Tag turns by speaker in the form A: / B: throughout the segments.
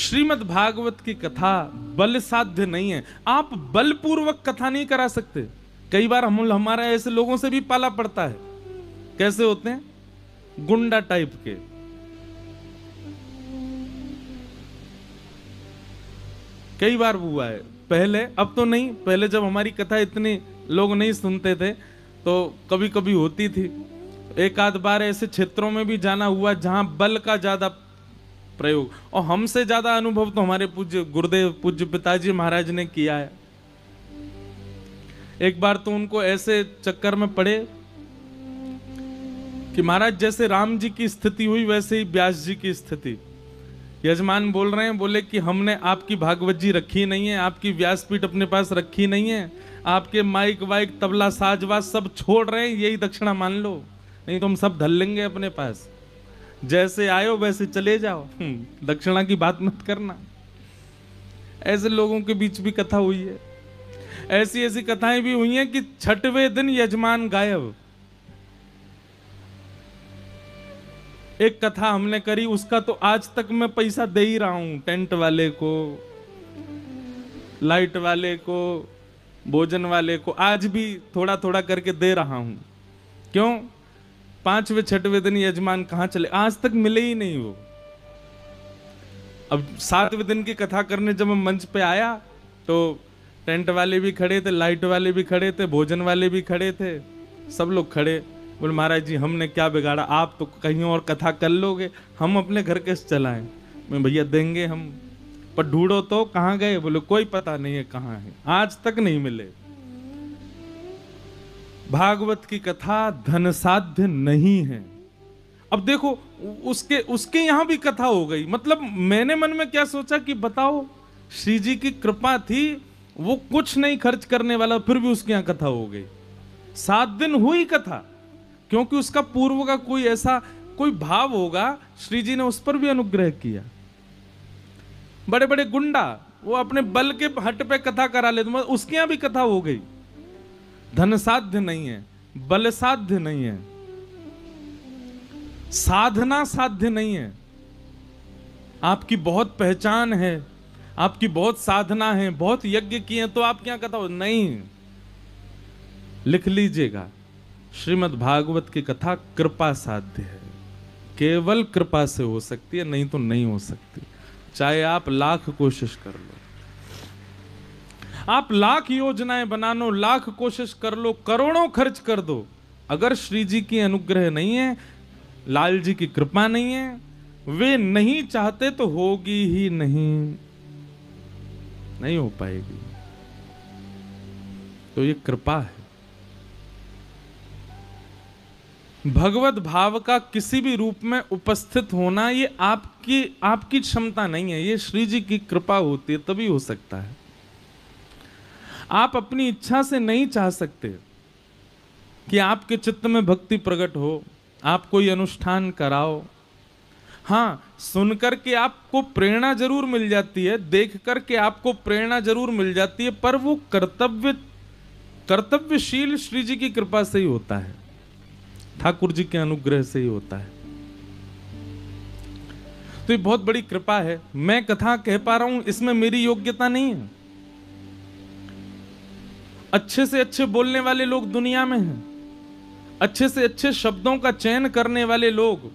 A: श्रीमद् भागवत की कथा बल साध्य नहीं है। आप बलपूर्वक कथा नहीं करा सकते। कई बार हम हमारा ऐसे लोगों से भी पाला पड़ता है। कैसे होते हैं? गुंडा टाइप के। कई बार हुआ है। पहले, अब तो नहीं। पहले जब हमारी कथा इतने लोग नहीं सुनते थे तो कभी कभी होती थी। एक आध बार ऐसे क्षेत्रों में भी जाना हुआ जहाँ बल का ज़्यादा प्रयोग। और हमसे ज़्यादा अनुभव तो हमारे पूज्य गुरुदेव, पूज्य पिताजी महाराज ने किया है। एक बार तो उनको ऐसे चक्कर में पड़े कि महाराज, जैसे राम जी की स्थिति हुई, वैसे ही व्यास जी की स्थिति। यजमान बोल रहे हैं, बोले कि हमने आपकी भागवत जी रखी नहीं है, आपकी व्यासपीठ अपने पास रखी नहीं है, आपके माइक वाइक, तबला साजवाज सब छोड़ रहे हैं, यही दक्षिणा मान लो, नहीं तो हम सब धल लेंगे अपने पास। जैसे आयो वैसे चले जाओ। हम्म, दक्षिणा की बात मत करना। ऐसे लोगों के बीच भी कथा हुई है। ऐसी ऐसी कथाएँ भी हुई हैं कि छठवें दिन यजमान गायब। एक कथा हमने करी उसका तो आज तक मैं पैसा दे ही रहा हूँ टेंट वाले को लाइट वाले को भोजन वाले को आज भी थोड़ा थोड़ा करके दे रहा हूँ। क्यों? पांचवे, छठवें दिन यजमान कहाँ चले? आज तक मिले ही नहीं वो। अब सातवें दिन की कथा करने जब मैं मंच पे आया तो टेंट वाले भी खड़े थे, लाइट वाले भी खड़े थे, भोजन वाले भी खड़े थे, सब लोग खड़े। बोले, महाराज जी, हमने क्या बिगाड़ा? आप तो कहीं और कथा कर लोगे, हम अपने घर कैसे चलाएँ? मैं, भैया, देंगे हम, पर ढूंढो तो कहाँ गए? बोले, कोई पता नहीं है कहाँ है, आज तक नहीं मिले। भागवत की कथा धन साध्य नहीं है। अब देखो, उसके उसके यहाँ भी कथा हो गई। मतलब मैंने मन में क्या सोचा कि बताओ, श्री जी की कृपा थी, वो कुछ नहीं खर्च करने वाला, फिर भी उसके यहाँ कथा हो गई। सात दिन हुई कथा, क्योंकि उसका पूर्व का कोई ऐसा, कोई भाव होगा, श्री जी ने उस पर भी अनुग्रह किया। बड़े बड़े गुंडा, वो अपने बल के हट पे कथा करा लेते, उसके यहाँ भी कथा हो गई। धन साध्य नहीं है बल साध्य नहीं है साधना साध्य नहीं है। आपकी बहुत पहचान है, आपकी बहुत साधना है, बहुत यज्ञ किए तो आप क्या कथा नहीं। लिख लीजिएगा, श्रीमद् भागवत की कथा कृपा साध्य है। केवल कृपा से हो सकती है, नहीं तो नहीं हो सकती। चाहे आप लाख कोशिश कर लो। आप लाख योजनाएँ बना लो लाख कोशिश कर लो, करोड़ों खर्च कर दो। अगर श्री जी की अनुग्रह नहीं है, लाल जी की कृपा नहीं है, वे नहीं चाहते तो होगी ही नहीं। नहीं हो पाएगी। तो ये कृपा है। भगवत भाव का किसी भी रूप में उपस्थित होना, ये आपकी आपकी क्षमता नहीं है। ये श्री जी की कृपा होती है, तभी हो सकता है। आप अपनी इच्छा से नहीं चाह सकते कि आपके चित्त में भक्ति प्रकट हो, आप कोई अनुष्ठान कराओ। हाँ सुनकर के आपको प्रेरणा ज़रूर मिल जाती है देख करके आपको प्रेरणा ज़रूर मिल जाती है, पर वो कर्तव्य, कर्तव्यशील श्री जी की कृपा से ही होता है। ठाकुर जी के अनुग्रह से ही होता है। तो ये बहुत बड़ी कृपा है। मैं कथा कह पा रहा हूँ, इसमें मेरी योग्यता नहीं है। अच्छे से अच्छे बोलने वाले लोग दुनिया में हैं। अच्छे से अच्छे शब्दों का चयन करने वाले लोग,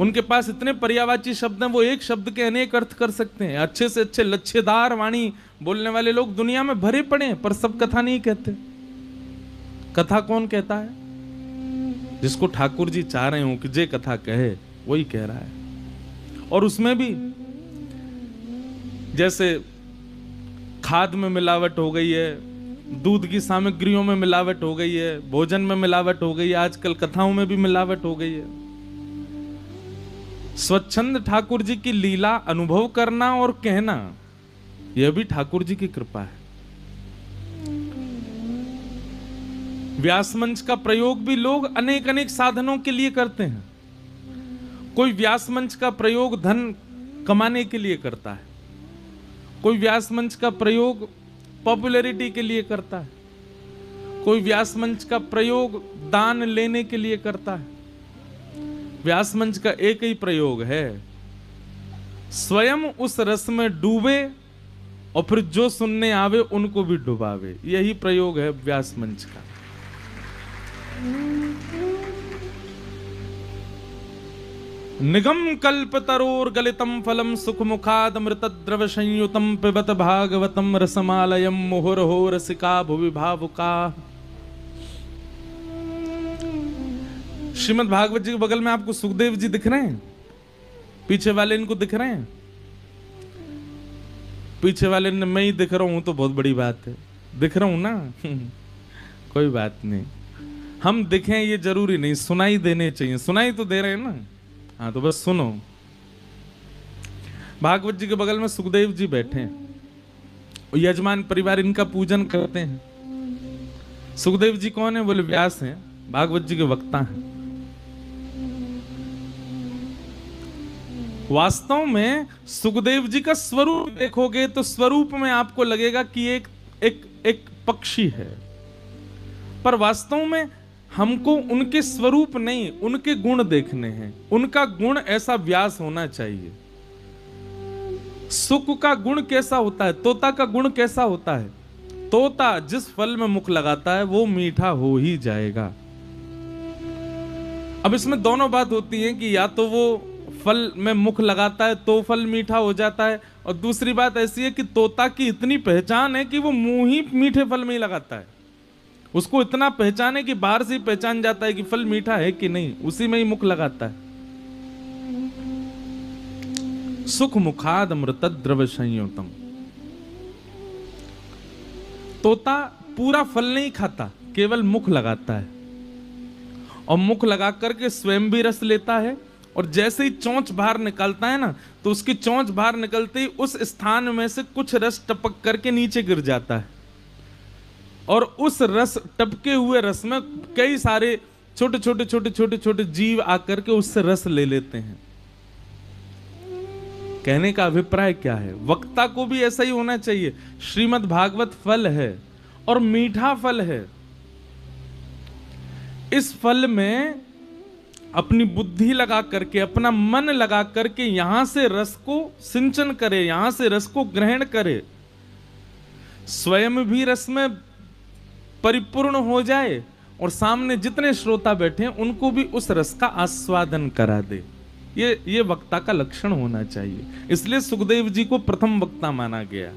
A: उनके पास इतने पर्यावाची शब्द हैं, वो एक शब्द के अनेक अर्थ कर सकते हैं। अच्छे से अच्छे लच्छेदार वाणी बोलने वाले लोग दुनिया में भरे पड़े हैं, पर सब कथा नहीं कहते। कथा कौन कहता है? जिसको ठाकुर जी चाह रहे हो कि जे कथा कहे, वही कह रहा है। और उसमें भी, जैसे खाद में मिलावट हो गई है दूध की सामग्रियों में मिलावट हो गई है, भोजन में मिलावट हो गई है, आजकल कथाओं में भी मिलावट हो गई है। स्वच्छंद ठाकुर जी की लीला अनुभव करना और कहना, यह भी ठाकुर जी की कृपा है। व्यास मंच का प्रयोग भी लोग अनेक अनेक साधनों के लिए करते हैं। कोई व्यास मंच का प्रयोग धन कमाने के लिए करता है। कोई व्यास मंच का प्रयोग पॉपुलैरिटी के लिए करता है। कोई व्यास मंच का प्रयोग दान लेने के लिए करता है। व्यास मंच का एक ही प्रयोग है। स्वयं उस रस में डूबे और फिर जो सुनने आवे उनको भी डुबावे। यही प्रयोग है व्यास मंच का। निगम कल्प तरोर गलितम फलम सुख मुखाद मृत द्रव संयुतम पिबत भागवतम रसमालयम मुहुर हो रसिका भुवि भावुका श्रीमद भागवत जी के बगल में आपको सुखदेव जी दिख रहे हैं? पीछे वाले इनको दिख रहे हैं? पीछे वाले ने मैं ही दिख रहा हूँ तो बहुत बड़ी बात है। दिख रहा हूँ ना? कोई बात नहीं। हम दिखें ये ज़रूरी नहीं, सुनाई देने चाहिए। सुनाई तो दे रहे हैं ना? हाँ तो बस सुनो। भागवत जी के बगल में सुखदेव जी बैठे हैं। यजमान परिवार इनका पूजन करते हैं। सुखदेव जी कौन है? बोले, व्यास हैं। भागवत जी के वक्ता हैं। वास्तव में सुखदेव जी का स्वरूप देखोगे तो स्वरूप में आपको लगेगा कि एक एक एक पक्षी है। पर वास्तव में हमको उनके स्वरूप नहीं, उनके गुण देखने हैं। उनका गुण ऐसा व्यास होना चाहिए। सुख का गुण कैसा होता है? तोता का गुण कैसा होता है? तोता जिस फल में मुख लगाता है, वो मीठा हो ही जाएगा। अब इसमें दोनों बात होती है कि या तो वो फल में मुख लगाता है तो फल मीठा हो जाता है, और दूसरी बात ऐसी है कि तोता की इतनी पहचान है कि वो मुँह ही मीठे फल में ही लगाता है। उसको इतना पहचाने कि बाहर से ही पहचान जाता है कि फल मीठा है कि नहीं, उसी में ही मुख लगाता है। सुख मुखाद अमृत द्रव संयोतम तोता पूरा फल नहीं खाता, केवल मुख लगाता है। और मुख लगा करके स्वयं भी रस लेता है, और जैसे ही चौंच बाहर निकलता है ना तो उसकी चौंच बाहर निकलते ही उस स्थान में से कुछ रस टपक करके नीचे गिर जाता है। और उस रस, टपके हुए रस में कई सारे छोटे छोटे छोटे छोटे छोटे जीव आकर के उससे रस ले लेते हैं। कहने का अभिप्राय क्या है? वक्ता को भी ऐसा ही होना चाहिए। श्रीमद भागवत फल है और मीठा फल है। इस फल में अपनी बुद्धि लगा करके, अपना मन लगा करके यहाँ से रस को सिंचन करे, यहाँ से रस को ग्रहण करे। स्वयं भी रस में परिपूर्ण हो जाए और सामने जितने श्रोता बैठे हैं, उनको भी उस रस का आस्वादन करा दे। ये ये वक्ता का लक्षण होना चाहिए। इसलिए सुखदेव जी को प्रथम वक्ता माना गया।